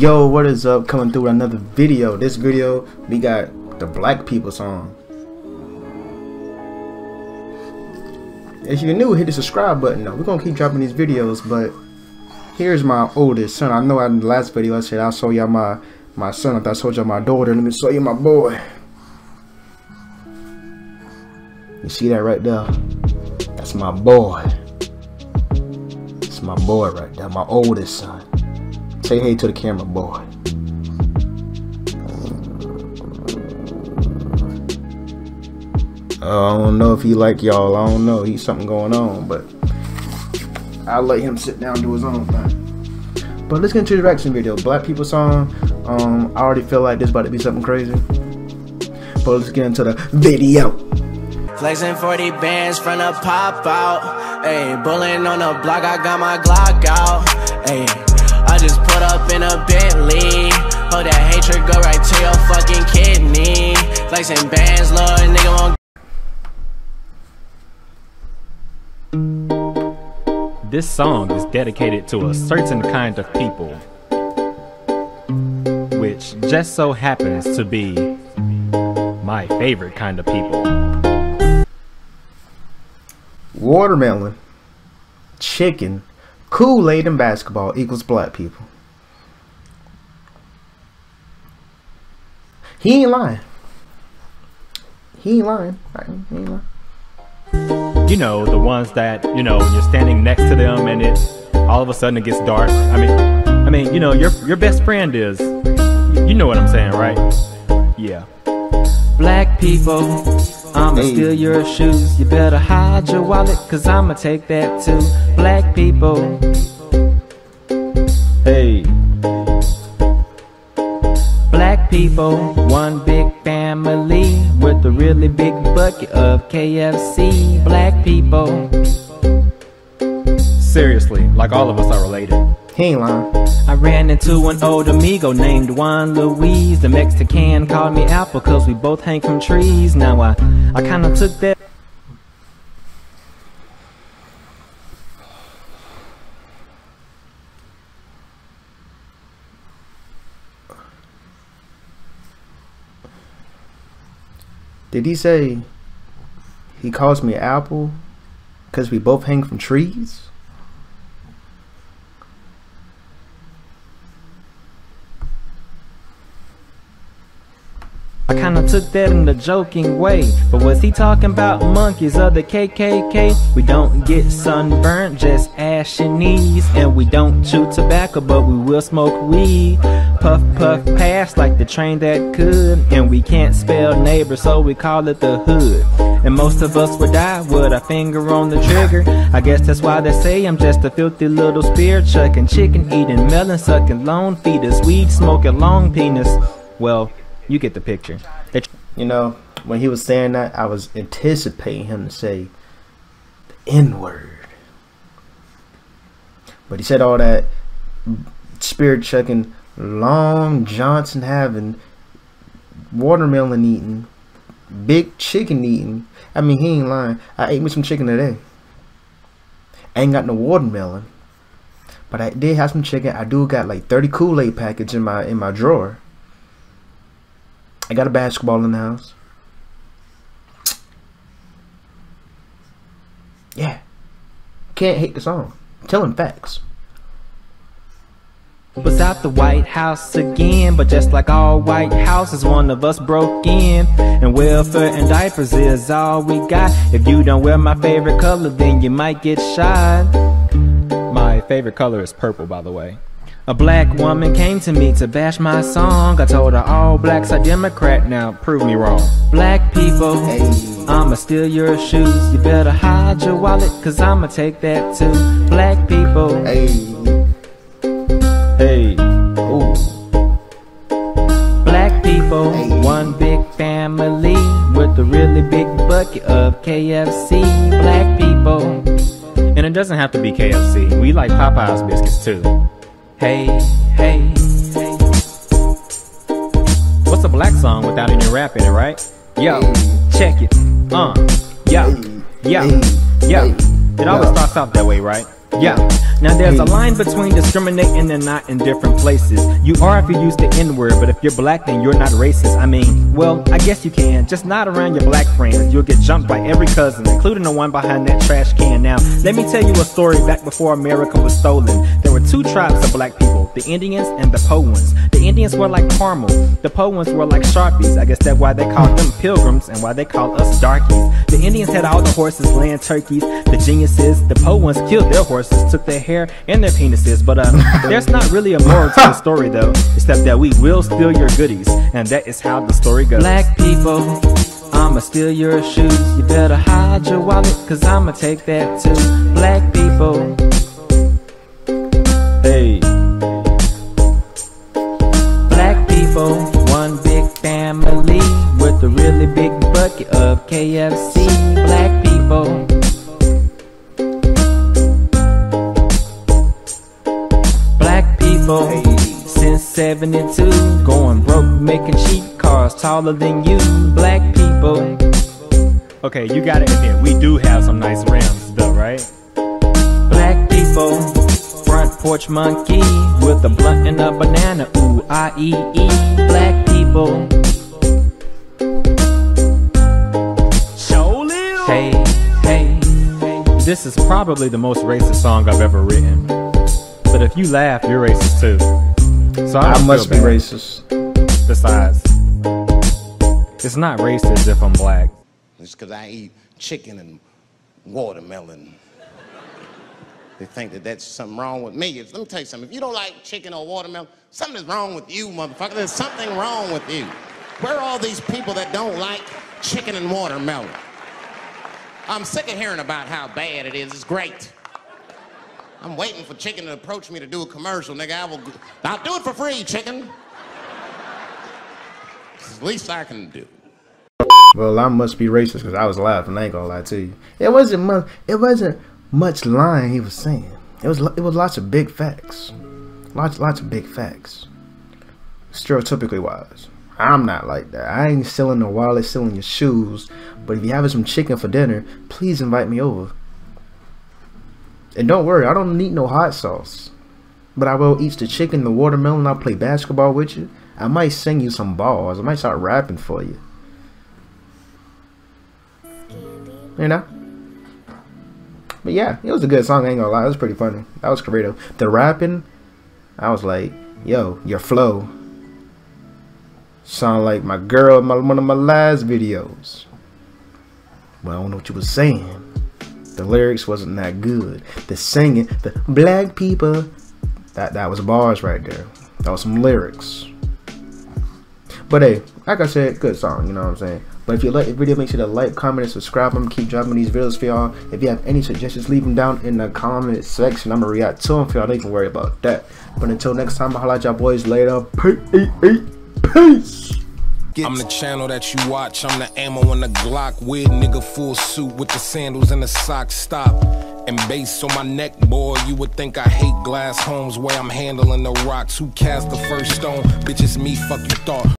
Yo, what is up? Coming through with another video. This video, we got the Black People song. If you're new, hit the subscribe button. Though. We're gonna keep dropping these videos, but here's my oldest son. I know in the last video I said I'll show y'all my my son. I I showed y'all my daughter. Let me show you my boy. You see that right there? That's my boy. That's my boy right there. My oldest son. Say hey to the camera, boy. Uh, I don't know if he like y'all. I don't know. He's something going on, but I'll let him sit down and do his own thing. But let's get into the reaction video. Black People song. Um, I already feel like this about to be something crazy. But let's get into the video. Flexing 40 bands from the pop out. Ayy, bulling on the block, I got my Glock out. Ayy. I up in a Bentley. Hold that hatred go right to your fucking kidney. Flexing bands, Lord, nigga won't. This song is dedicated to a certain kind of people, which just so happens to be my favorite kind of people. Watermelon, chicken, Kool-Aid and basketball equals black people. He ain't lying. He ain't lying. He ain't lying. You know, the ones that, you know, you're standing next to them and it all of a sudden it gets dark. I mean I mean, you know, your your best friend is you know what I'm saying, right? Yeah. Black people I'ma hey. steal your shoes. You better hide your wallet, cause I'ma take that too. Black people. Hey. People, one big family with a really big bucket of KFC. Black people. Seriously, like all of us are related. He ain't lying. I ran into an old amigo named Juan Luis. The Mexican called me Apple cause we both hang from trees. Now I, I kinda took that. Did he say he calls me Apple because we both hang from trees? I took that in a joking way. But was he talking about monkeys or the KKK? We don't get sunburnt, just ashy knees. And we don't chew tobacco, but we will smoke weed. Puff puff pass like the train that could. And we can't spell neighbor, so we call it the hood. And most of us would die with a finger on the trigger. I guess that's why they say I'm just a filthy little spear Chucking chicken, eating melon, sucking lone fetus. Weed smoking long penis. Well, you get the picture. You know, when he was saying that, I was anticipating him to say the N word. But he said all that spirit checking, Long Johnson having, watermelon eating, big chicken eating. I mean, he ain't lying. I ate me some chicken today. I ain't got no watermelon. But I did have some chicken. I do got like 30 Kool-Aid packets in my in my drawer. I got a basketball in the house. Yeah. Can't hate the song. Telling facts. Was out the White House again, but just like all White Houses, one of us broke in. And welfare and diapers is all we got. If you don't wear my favorite color, then you might get shot. My favorite color is purple, by the way. A black woman came to me to bash my song. I told her all blacks are Democrat. Now prove me wrong. Black people, hey. I'ma steal your shoes. You better hide your wallet, cause I'ma take that too. Black people, hey. Hey. Ooh. Black people, hey. one big family with a really big bucket of KFC. Black people. And it doesn't have to be KFC. We like Popeye's biscuits too. Hey, hey, hey. What's a black song without any rap in it, right? Yo, check it. Uh, yo, yo, yo. It always starts off that way, right? Yeah. Now there's a line between discriminating and not in different places. You are if you use the N-word, but if you're black, then you're not racist. I mean, well, I guess you can. Just not around your black friends. You'll get jumped by every cousin, including the one behind that trash can. Now, let me tell you a story back before America was stolen. There were two tribes of black people, the Indians and the Powans. The Indians were like caramel. The Po ones were like Sharpies. I guess that's why they called them pilgrims and why they called us darkies. The Indians had all the horses, land turkeys, the geniuses. The Po ones killed their horses, took their hair and their penises. But uh, there's not really a moral to the story though, except that we will steal your goodies, and that is how the story goes. Black people, I'ma steal your shoes. You better hide your wallet, cause I'ma take that too. Black people, bucket of KFC. Black people. Black people. Since 72 going broke making cheap cars taller than you. Black people. Okay, you gotta admit, we do have some nice rims, though, right? black people. Front porch monkey with a blunt and a banana. Ooh i e e. Black people This is probably the most racist song I've ever written. But if you laugh, you're racist too. So I, I must be racist. Besides, it's not racist if I'm black. It's because I eat chicken and watermelon. They think that that's something wrong with me. If- let me tell you something. If you don't like chicken or watermelon, something's wrong with you, motherfucker. There's something wrong with you. Where are all these people that don't like chicken and watermelon? I'm sick of hearing about how bad it is. It's great. I'm waiting for chicken to approach me to do a commercial, nigga. I will. I'll do it for free, chicken. It's the least I can do. Well, I must be racist because I was laughing. I ain't gonna lie to you. It wasn't much. It wasn't much lying he was saying. It was. It was lots of big facts. Lots, lots of big facts. Stereotypically wise, I'm not like that. I ain't selling no wallet, selling your shoes. But if you're having some chicken for dinner, please invite me over. And don't worry, I don't need no hot sauce. But I will eat the chicken, the watermelon. I'll play basketball with you. I might sing you some balls. I might start rapping for you. You know? But yeah, it was a good song, I ain't gonna lie. It was pretty funny. That was Corrado. The rapping, I was like, yo, your flow sound like my girl in my, one of my last videos. But I don't know what you was saying. The lyrics wasn't that good. The singing, the black people, that that was bars right there. That was some lyrics. But hey, like I said, good song, you know what I'm saying? But if you like the video, make sure to like, comment, and subscribe. I'm keep dropping these videos for y'all. If you have any suggestions, leave them down in the comment section. I'm gonna react to them for y'all. Don't even worry about that. But until next time, I'll holla at y'all boys later. Peace. I'm the channel that you watch. I'm the ammo on the Glock. Weird nigga, full suit with the sandals and the socks. Stop. And bass on my neck, boy. You would think I hate glass homes where I'm handling the rocks. Who cast the first stone? Bitch, it's me. Fuck you thought.